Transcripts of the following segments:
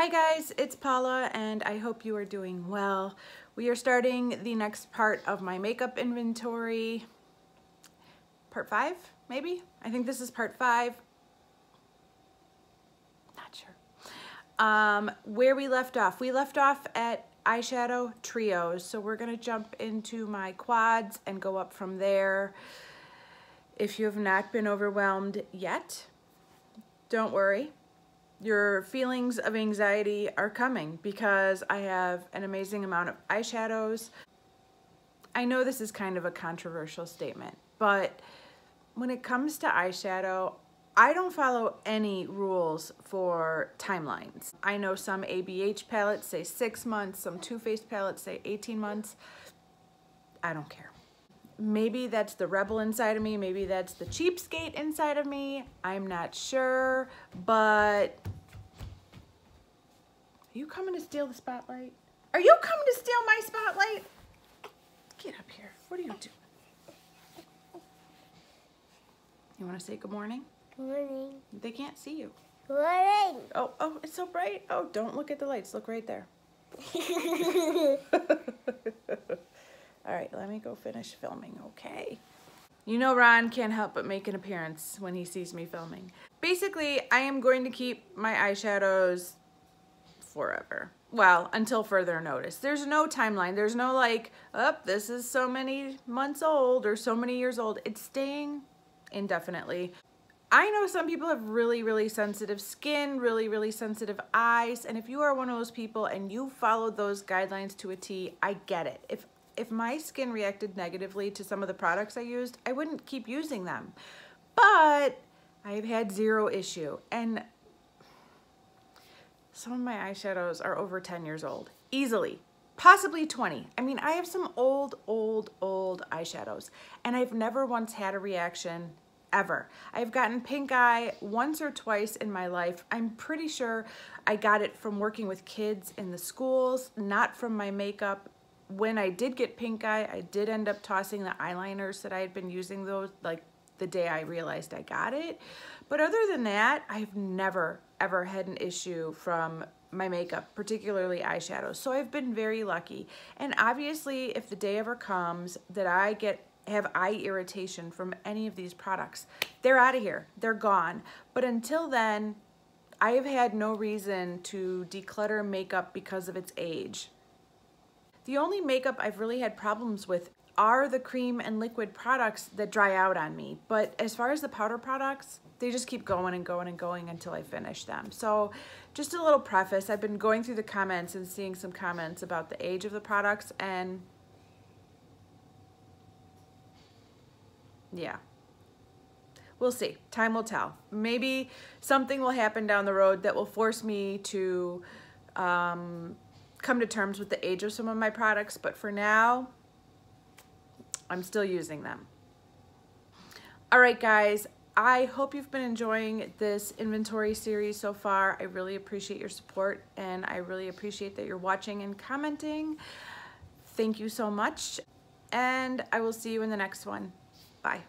Hi guys, it's Paula and I hope you are doing well. We are starting the next part of my makeup inventory. Part five, maybe? I think this is part five. Not sure. Um, where we left off. We left off at eyeshadow trios. So we're gonna jump into my quads and go up from there. If you have not been overwhelmed yet, don't worry your feelings of anxiety are coming because I have an amazing amount of eyeshadows. I know this is kind of a controversial statement, but when it comes to eyeshadow, I don't follow any rules for timelines. I know some ABH palettes say six months, some Too Faced palettes say 18 months. I don't care. Maybe that's the rebel inside of me. Maybe that's the cheapskate inside of me. I'm not sure, but are you coming to steal the spotlight? Are you coming to steal my spotlight? Get up here. What are you doing? You want to say good morning? Good morning. They can't see you. Good morning. Oh, oh, it's so bright. Oh, don't look at the lights. Look right there. All right, let me go finish filming, okay? You know Ron can't help but make an appearance when he sees me filming. Basically, I am going to keep my eyeshadows forever. Well, until further notice. There's no timeline. There's no like, oh, this is so many months old or so many years old. It's staying indefinitely. I know some people have really, really sensitive skin, really, really sensitive eyes, and if you are one of those people and you followed those guidelines to a T, I get it. If if my skin reacted negatively to some of the products I used, I wouldn't keep using them. But I've had zero issue. And some of my eyeshadows are over 10 years old, easily, possibly 20. I mean, I have some old, old, old eyeshadows, and I've never once had a reaction ever. I've gotten pink eye once or twice in my life. I'm pretty sure I got it from working with kids in the schools, not from my makeup when I did get pink eye, I did end up tossing the eyeliners that I had been using those like the day I realized I got it. But other than that, I've never ever had an issue from my makeup, particularly eyeshadows. So I've been very lucky. And obviously, if the day ever comes that I get have eye irritation from any of these products, they're out of here. They're gone. But until then, I have had no reason to declutter makeup because of its age. The only makeup I've really had problems with are the cream and liquid products that dry out on me. But as far as the powder products, they just keep going and going and going until I finish them. So just a little preface, I've been going through the comments and seeing some comments about the age of the products and yeah. We'll see. Time will tell. Maybe something will happen down the road that will force me to um, come to terms with the age of some of my products, but for now, I'm still using them. All right, guys, I hope you've been enjoying this inventory series so far. I really appreciate your support and I really appreciate that you're watching and commenting. Thank you so much and I will see you in the next one. Bye.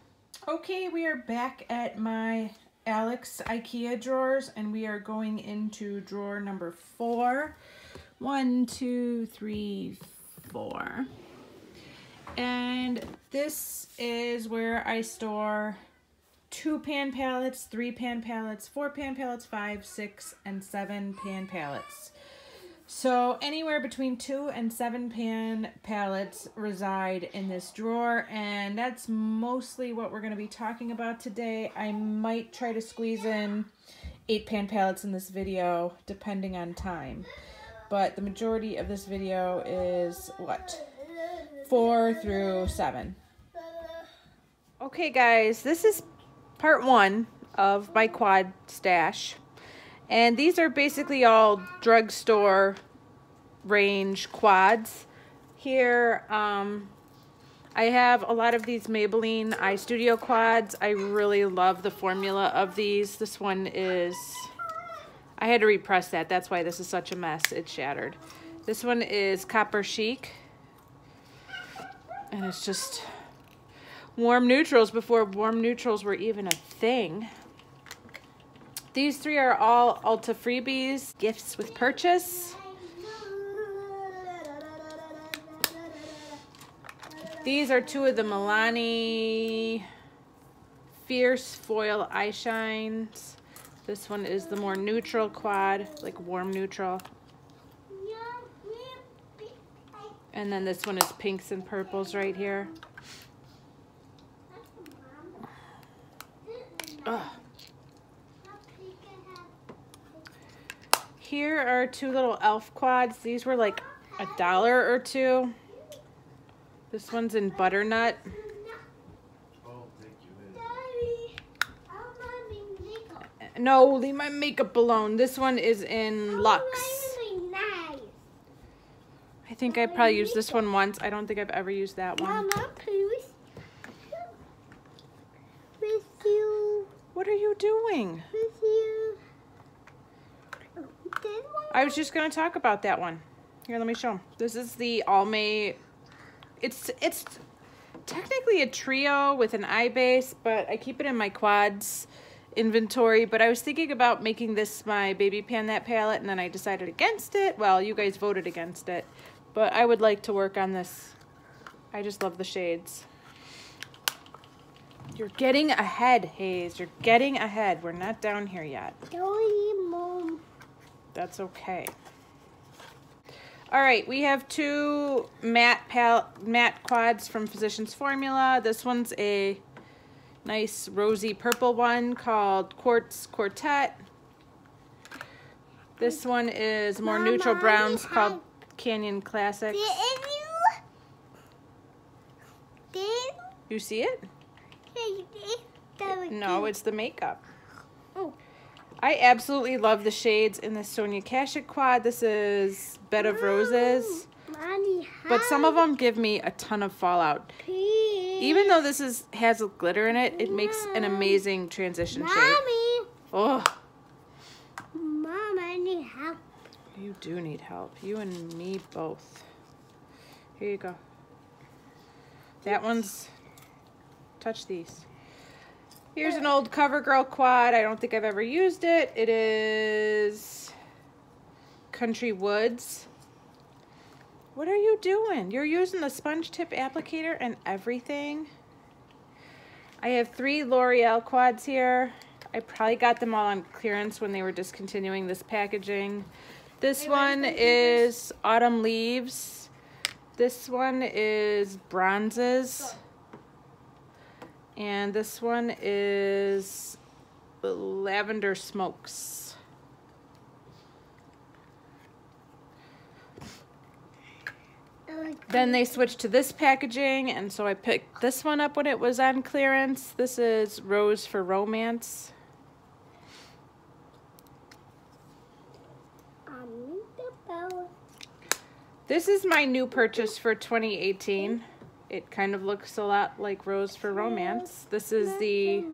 Okay, we are back at my Alex Ikea drawers and we are going into drawer number four. One, two, three, four. And this is where I store two pan palettes, three pan palettes, four pan palettes, five, six, and seven pan palettes. So anywhere between two and seven pan palettes reside in this drawer and that's mostly what we're going to be talking about today. I might try to squeeze in eight pan palettes in this video depending on time but the majority of this video is what? Four through seven. Okay guys, this is part one of my quad stash. And these are basically all drugstore range quads. Here, um, I have a lot of these Maybelline Eye Studio quads. I really love the formula of these. This one is I had to repress that. That's why this is such a mess. It shattered. This one is Copper Chic. And it's just warm neutrals before warm neutrals were even a thing. These three are all Ulta freebies, gifts with purchase. These are two of the Milani Fierce Foil Eye Shines. This one is the more neutral quad, like warm neutral. And then this one is pinks and purples right here. Ugh. Here are two little elf quads. These were like a dollar or two. This one's in butternut. No, leave my makeup alone. This one is in Lux. I think I probably used this one once. I don't think I've ever used that one. Mama, please. With you. What are you doing? With you. I was just going to talk about that one. Here, let me show them. This is the Almay. It's it's technically a trio with an eye base, but I keep it in my quads inventory. But I was thinking about making this my baby pan that palette, and then I decided against it. Well, you guys voted against it, but I would like to work on this. I just love the shades. You're getting ahead, Hayes. You're getting ahead. We're not down here yet. Sorry, Mom. That's okay. All right, we have two matte pal matte quads from Physicians Formula. This one's a nice rosy purple one called Quartz Quartet. This one is more Mama, neutral browns called Canyon Classics. Did you? Did You see it? No, it's the makeup. Oh. I absolutely love the shades in the Sonia Kashuk quad. This is Bed of Roses. Mommy, But some of them give me a ton of fallout. Please. Even though this is has a glitter in it, it makes an amazing transition shade. Mommy. Oh, Mom, I need help. You do need help. You and me both. Here you go. That one's touch these. Here's an old CoverGirl quad. I don't think I've ever used it. It is Country Woods. What are you doing? You're using the sponge tip applicator and everything. I have three L'Oreal quads here. I probably got them all on clearance when they were discontinuing this packaging. This one is Autumn Leaves. This one is Bronzes. And this one is Lavender Smokes. Then they switched to this packaging, and so I picked this one up when it was on clearance. This is Rose for Romance. um, the bell. This is my new purchase for 2018. It kind of looks a lot like Rose for Romance. This is the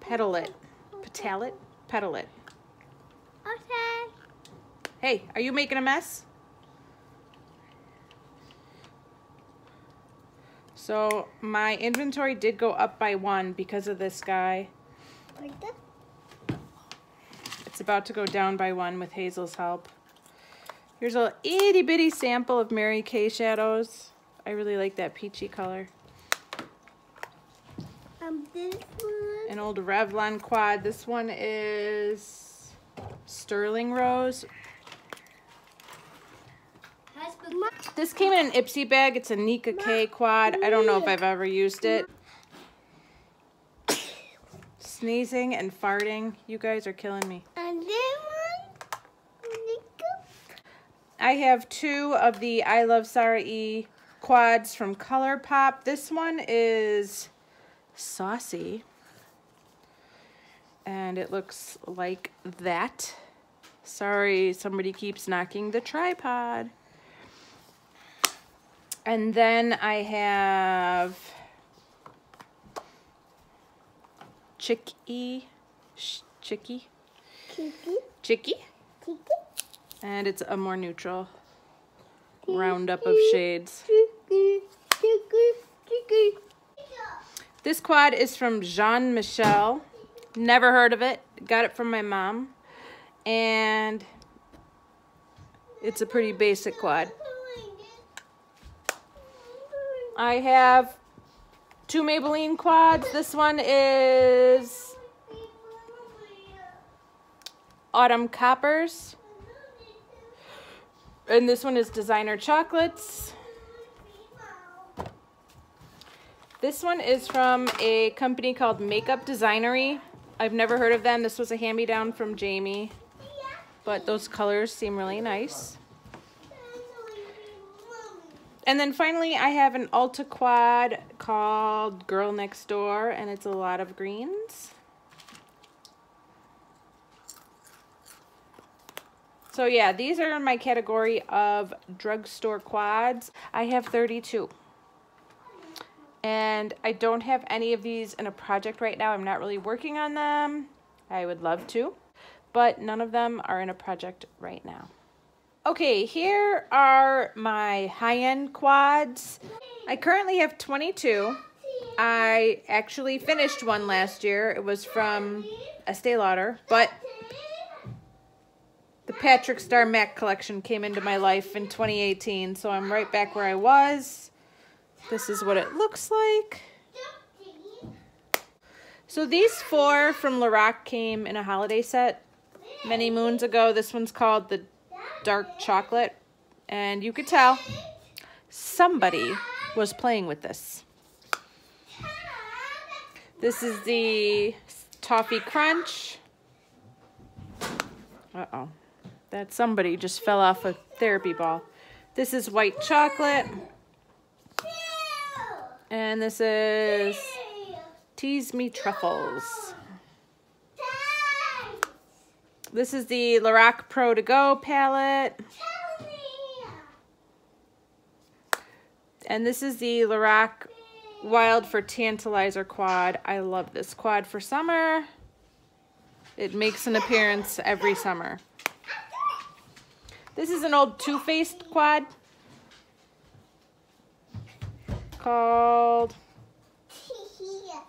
Petal It. Petal It? Petalet? Petalet. Okay. Hey, are you making a mess? So my inventory did go up by one because of this guy. It's about to go down by one with Hazel's help. Here's a itty bitty sample of Mary Kay shadows. I really like that peachy color. Um, this one. An old Revlon quad. This one is Sterling Rose. This came in an Ipsy bag. It's a Nicka K quad. I don't know if I've ever used it. Sneezing and farting. You guys are killing me. and this one. Nicka. I have two of the I Love Sarah E quads from ColourPop. This one is saucy. And it looks like that. Sorry, somebody keeps knocking the tripod. And then I have Chicky, Chicky, Kiki. Chicky, Kiki. And it's a more neutral roundup of shades. This quad is from Jean Michel. Never heard of it. Got it from my mom. And it's a pretty basic quad. I have two Maybelline quads. This one is Autumn Coppers. And this one is Designer Chocolates. This one is from a company called Makeup Designory. I've never heard of them. This was a hand-me-down from Jamie. But those colors seem really nice. And then finally, I have an Ulta quad called Girl Next Door, and it's a lot of greens. So yeah, these are in my category of drugstore quads. I have 32. And I don't have any of these in a project right now. I'm not really working on them. I would love to, but none of them are in a project right now. Okay, here are my high-end quads. I currently have 22. I actually finished one last year. It was from Estee Lauder, but Patrick Starrr MAC collection came into my life in 2018, so I'm right back where I was. This is what it looks like. So these four from Lorac came in a holiday set many moons ago. This one's called the Dark Chocolate. And you could tell somebody was playing with this. This is the Toffee Crunch. Uh-oh. That somebody just fell off a therapy ball. This is White Chocolate. And this is Tease Me Truffles. This is the Lorac Pro To Go palette. And this is the Lorac Wild for Tantalizer quad. I love this quad for summer. It makes an appearance every summer. This is an old Too Faced quad called,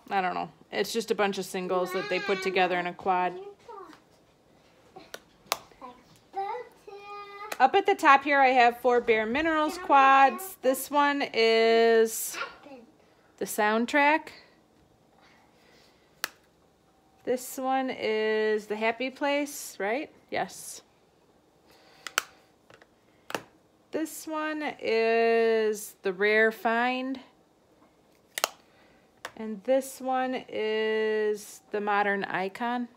I don't know. It's just a bunch of singles that they put together in a quad. Up at the top here, I have four Bare Minerals quads. This one is the soundtrack. This one is the happy place, right? Yes. This one is the Rare Find. And this one is the Modern Icon.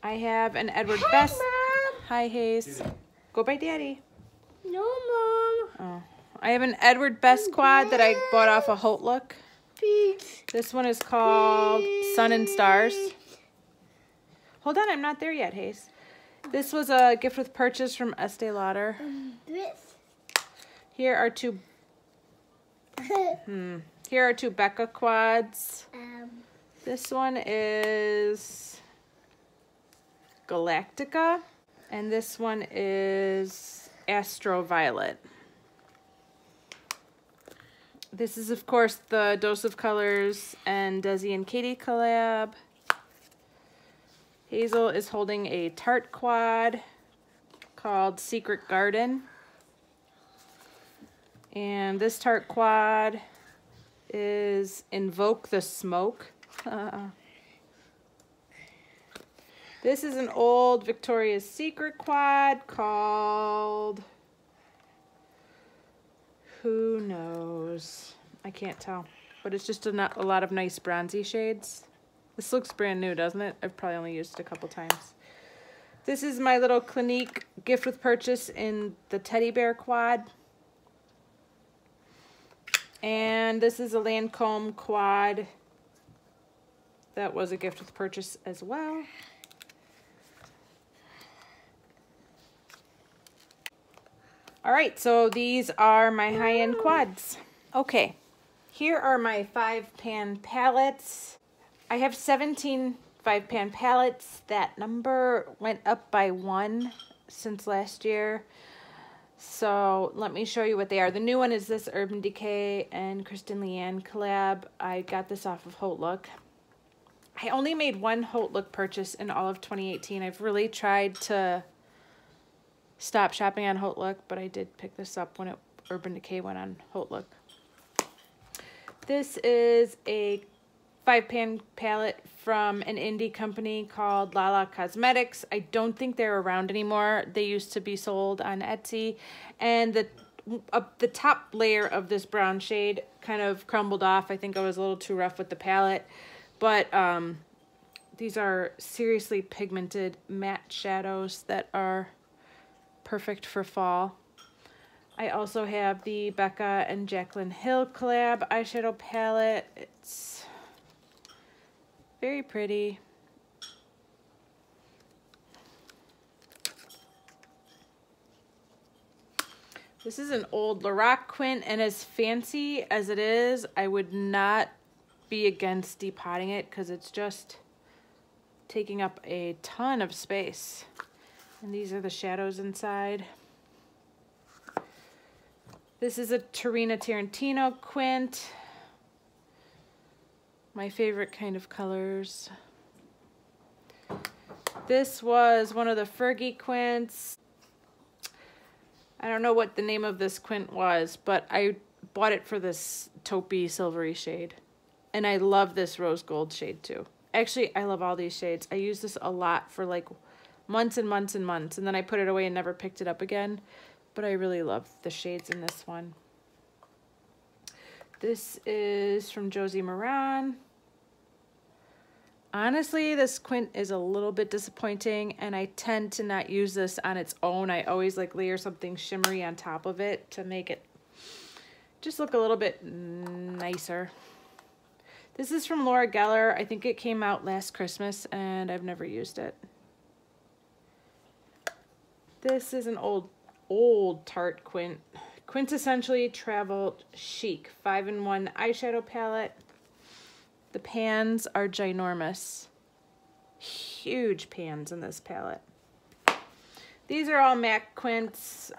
I have an Edward Hi, Bess. Mom. Hi, Hayes. Go by Daddy. No, Mom. Oh. I have an Edward Bess oh, quad that I bought off a of HauteLook. This one is called Sun and Stars. Hold on, I'm not there yet, Hayes. This was a gift with purchase from Estee Lauder. This. Here are two. hmm. Here are two Becca quads. Um. This one is Galactica, and this one is Astro Violet. This is, of course, the Dose of Colors and Desi and Katie collab. Hazel is holding a Tarte quad called Secret Garden. And this Tarte quad is Invoke the Smoke. this is an old Victoria's Secret quad called... Who knows? I can't tell. But it's just a, a lot of nice bronzy shades. This looks brand new, doesn't it? I've probably only used it a couple times. This is my little Clinique gift with purchase in the teddy bear quad. And this is a Lancome quad. That was a gift with purchase as well. All right, so these are my high-end quads. Okay, here are my five pan palettes. I have 17 five pan palettes. That number went up by one since last year. So let me show you what they are. The new one is this Urban Decay and Kristen Leanne collab. I got this off of HauteLook. I only made one HauteLook purchase in all of 2018. I've really tried to stop shopping on HauteLook, but I did pick this up when it, Urban Decay went on HauteLook. This is a five pan palette from an indie company called Lala Cosmetics. I don't think they're around anymore. They used to be sold on Etsy. And the uh, the top layer of this brown shade kind of crumbled off. I think I was a little too rough with the palette. But um, these are seriously pigmented matte shadows that are perfect for fall. I also have the Becca and Jaclyn Hill collab eyeshadow palette. It's very pretty. This is an old Lorac quint, and as fancy as it is, I would not be against depotting it because it's just taking up a ton of space. And these are the shadows inside. This is a Tarina Tarantino quint my favorite kind of colors. This was one of the Fergie quints. I don't know what the name of this quint was, but I bought it for this taupey silvery shade. And I love this rose gold shade too. Actually, I love all these shades. I use this a lot for like months and months and months. And then I put it away and never picked it up again. But I really love the shades in this one. This is from Josie Maran. Honestly, this quint is a little bit disappointing and I tend to not use this on its own. I always like layer something shimmery on top of it to make it just look a little bit nicer. This is from Laura Geller. I think it came out last Christmas and I've never used it. This is an old, old Tarte Quint Quintessentially Traveled Chic 5-in-1 eyeshadow palette. The pans are ginormous. Huge pans in this palette. These are all MAC Quints.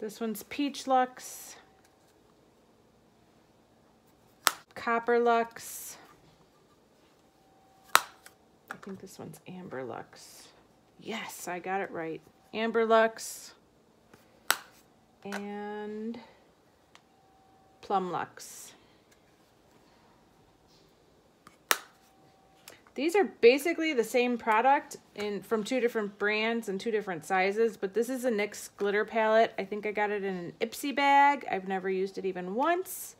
This one's Peach Luxe. Copper Luxe. I think this one's Amber Luxe. Yes, I got it right. Amber Luxe and Plum Luxe. These are basically the same product in from two different brands and two different sizes, but this is a NYX glitter palette. I think I got it in an Ipsy bag. I've never used it even once.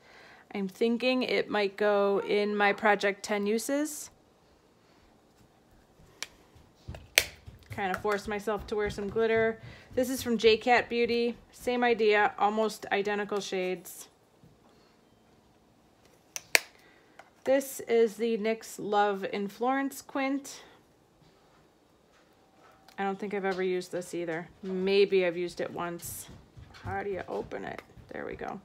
I'm thinking it might go in my Project 10 uses. Kind of forced myself to wear some glitter. This is from JCat Beauty. Same idea, almost identical shades. This is the NYX Love in Florence Quint. I don't think I've ever used this either. Maybe I've used it once. How do you open it? There we go.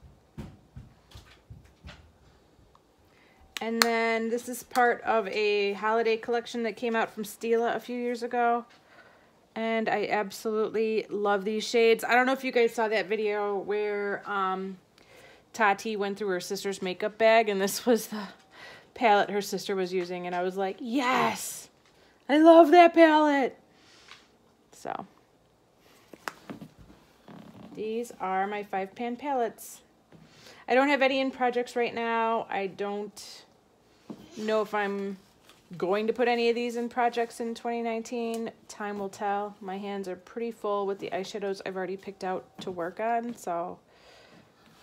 And then this is part of a holiday collection that came out from Stila a few years ago and I absolutely love these shades. I don't know if you guys saw that video where um, Tati went through her sister's makeup bag and this was the palette her sister was using and I was like, yes, I love that palette. So these are my five pan palettes. I don't have any in projects right now. I don't know if I'm going to put any of these in projects in 2019. Time will tell. My hands are pretty full with the eyeshadows I've already picked out to work on, so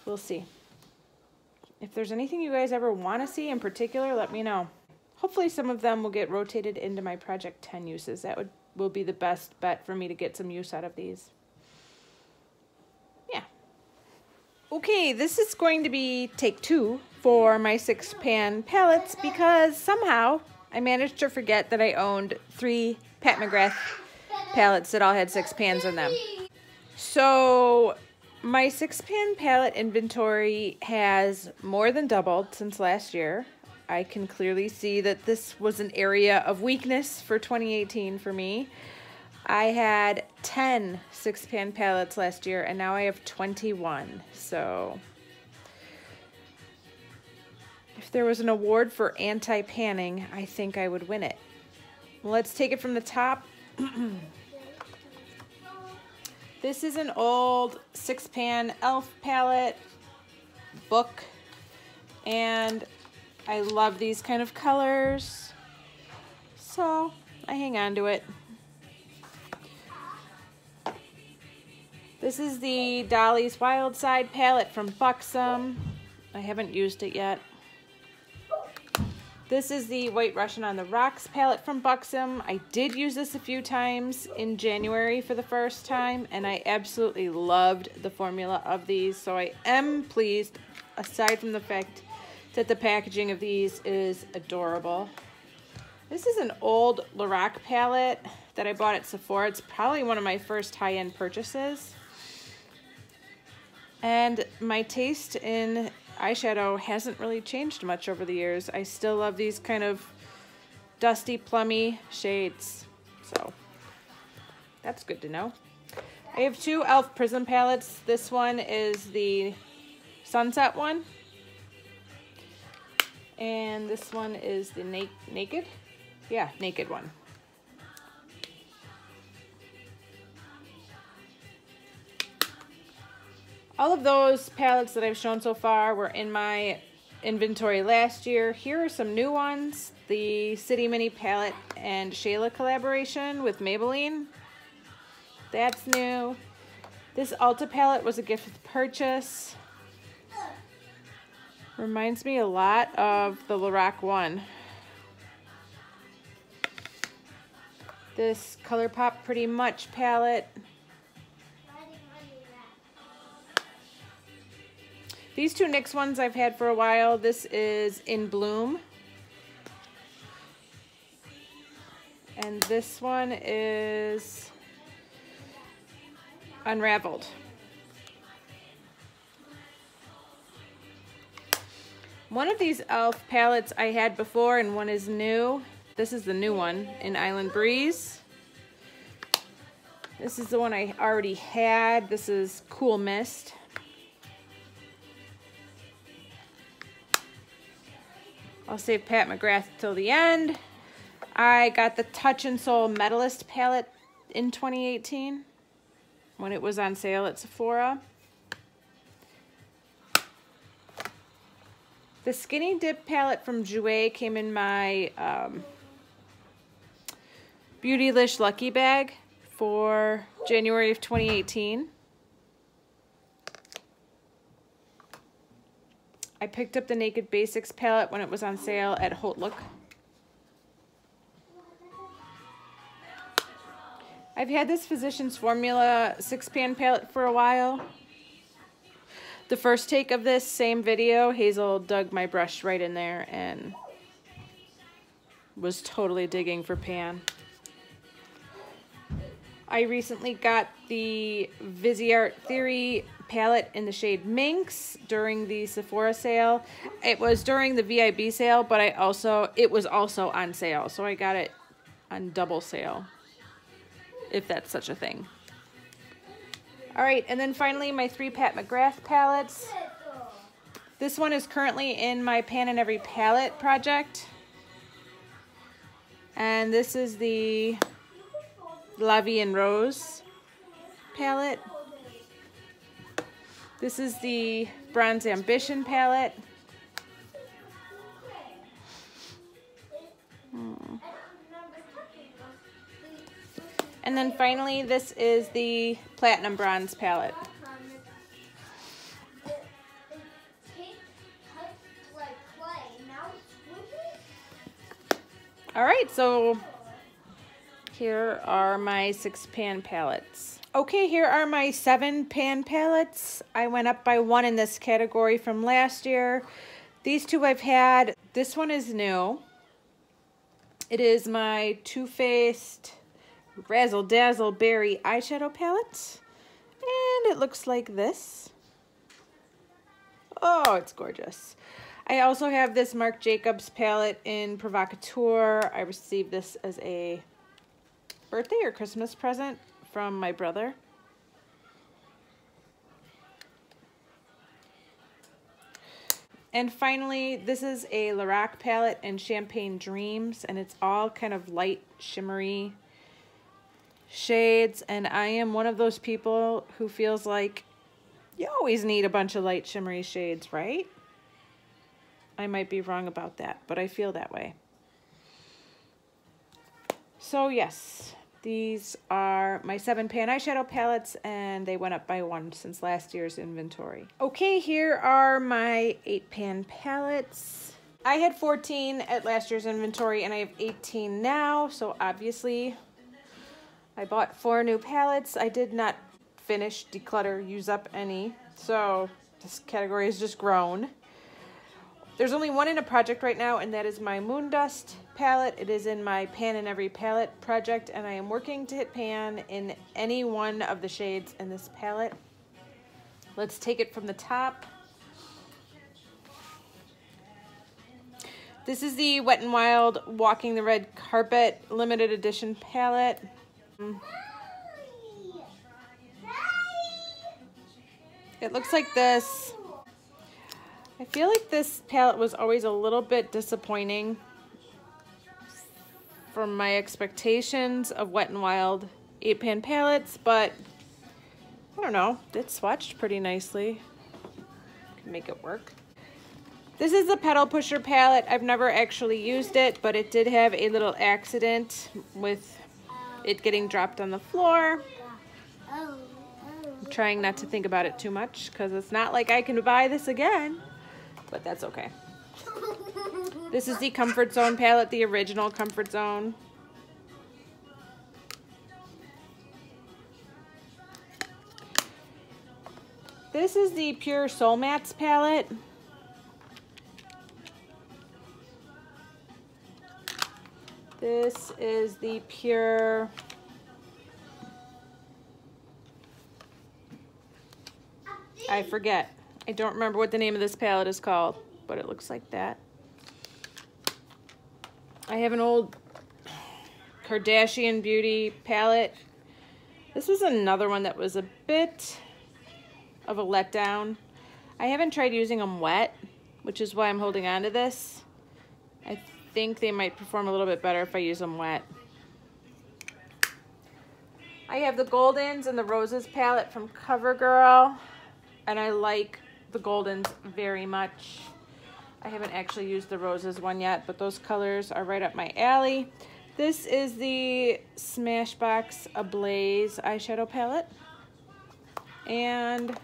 we'll see. If there's anything you guys ever want to see in particular, let me know. Hopefully some of them will get rotated into my Project 10 uses. That would will be the best bet for me to get some use out of these. Yeah. Okay, this is going to be take two for my six pan palettes because somehow I managed to forget that I owned three Pat McGrath palettes that all had six pans in them. So my six pan palette inventory has more than doubled since last year. I can clearly see that this was an area of weakness for 2018 for me. I had 10 six pan palettes last year and now I have 21. So there was an award for anti-panning, I think I would win it. Let's take it from the top. this is an old six pan e.l.f. palette book and I love these kind of colors. So I hang on to it. This is the Dolly's Wild Side palette from Buxom. I haven't used it yet. This is the White Russian on the Rocks palette from Buxom. I did use this a few times in January for the first time, and I absolutely loved the formula of these, so I am pleased, aside from the fact that the packaging of these is adorable. This is an old Lorac palette that I bought at Sephora. It's probably one of my first high-end purchases. And my taste in eyeshadow hasn't really changed much over the years. I still love these kind of dusty, plummy shades. So that's good to know. I have two e.l.f. Prism palettes. This one is the Sunset one. And this one is the na Naked. Yeah, Naked one. All of those palettes that I've shown so far were in my inventory last year. Here are some new ones. The City Mini palette and Shayla collaboration with Maybelline. That's new. This Ulta palette was a gift with purchase. Reminds me a lot of the Lorac one. This ColourPop Pretty Much palette. These two NYX ones I've had for a while. This is In Bloom. And this one is Unraveled. One of these e.l.f. palettes I had before and one is new. This is the new one in Island Breeze. This is the one I already had. This is Cool Mist. I'll save Pat McGrath till the end. I got the Touch in Sol Metalist palette in 2018 when it was on sale at Sephora. The Skinny Dip palette from Jouer came in my um, Beautylish Lucky Bag for January of 2018. I picked up the Naked Basics palette when it was on sale at HauteLook. I've had this Physicians Formula six-pan palette for a while. The first take of this same video, Hazel dug my brush right in there and was totally digging for pan. I recently got the Viseart Theory palette in the shade Minx during the Sephora sale. It was during the VIB sale, but I also it was also on sale, so I got it on double sale, if that's such a thing. All right, and then finally my three Pat McGrath palettes. This one is currently in my Pan in Every Palette project. And this is the La Vie Rose palette. This is the Bronze Ambition palette. Hmm. And then finally, this is the Platinum Bronze palette. All right, so here are my six pan palettes. Okay, here are my seven pan palettes. I went up by one in this category from last year. These two I've had. This one is new. It is my Too Faced Razzle Dazzle Berry eyeshadow palette. And it looks like this. Oh, it's gorgeous. I also have this Marc Jacobs palette in Provocateur. I received this as a birthday or Christmas present from my brother. And finally, this is a Lorac palette in Champagne Dreams, and it's all kind of light, shimmery shades. And I am one of those people who feels like you always need a bunch of light, shimmery shades, right? I might be wrong about that, but I feel that way. So yes, these are my seven pan eyeshadow palettes and they went up by one since last year's inventory. Okay, here are my eight pan palettes. I had 14 at last year's inventory and I have 18 now, so obviously I bought four new palettes. I did not finish, declutter, use up any, so this category has just grown. There's only one in a project right now, and that is my Moondust palette. It is in my Pan in Every Palette project, and I am working to hit pan in any one of the shades in this palette. Let's take it from the top. This is the Wet n Wild Walking the Red Carpet limited edition palette. It looks like this. I feel like this palette was always a little bit disappointing from my expectations of Wet n Wild 8-pan palettes, but I don't know, it swatched pretty nicely. Can make it work. This is the Petal Pusher palette. I've never actually used it, but it did have a little accident with it getting dropped on the floor. I'm trying not to think about it too much because it's not like I can buy this again but that's okay. This is the Comfort Zone palette, the original Comfort Zone. This is the Pure Soul Mats palette. This is the Pure... I forget. I don't remember what the name of this palette is called, but it looks like that. I have an old Kardashian Beauty palette. This was another one that was a bit of a letdown. I haven't tried using them wet, which is why I'm holding on to this. I think they might perform a little bit better if I use them wet. I have the Goldens and the Roses palette from CoverGirl, and I like the Goldens very much. I haven't actually used the roses one yet, but those colors are right up my alley. This is the Smashbox Ablaze eyeshadow palette. And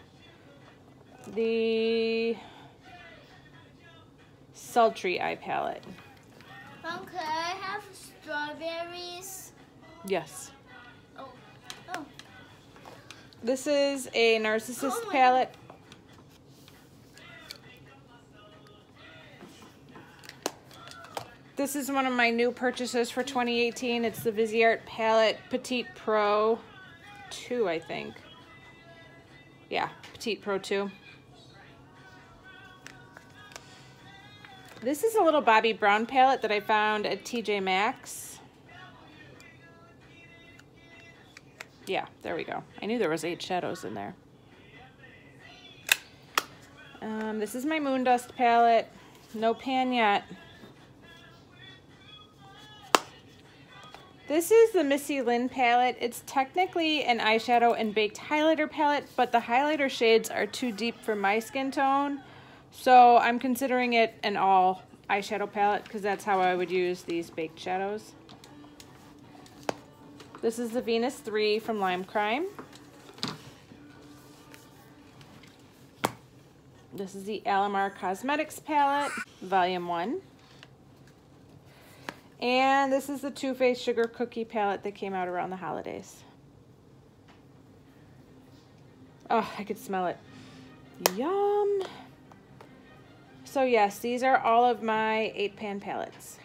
the Sultry eye palette. Mom, could I have strawberries? Yes. Oh. Oh. This is a Narcissist oh palette. This is one of my new purchases for 2018. It's the Viseart Palette Petite Pro 2, I think. Yeah, Petite Pro 2. This is a little Bobbi Brown palette that I found at TJ Maxx. Yeah, there we go. I knew there was eight shadows in there. Um, this is my Moondust palette. No pan yet. This is the Missy Lynn palette. It's technically an eyeshadow and baked highlighter palette, but the highlighter shades are too deep for my skin tone. So I'm considering it an all eyeshadow palette because that's how I would use these baked shadows. This is the Venus 3 from Lime Crime. This is the Alamar Cosmetics palette, volume 1. And this is the Too Faced Sugar Cookie palette that came out around the holidays. Oh, I could smell it. Yum. So yes, these are all of my 8-pan palettes.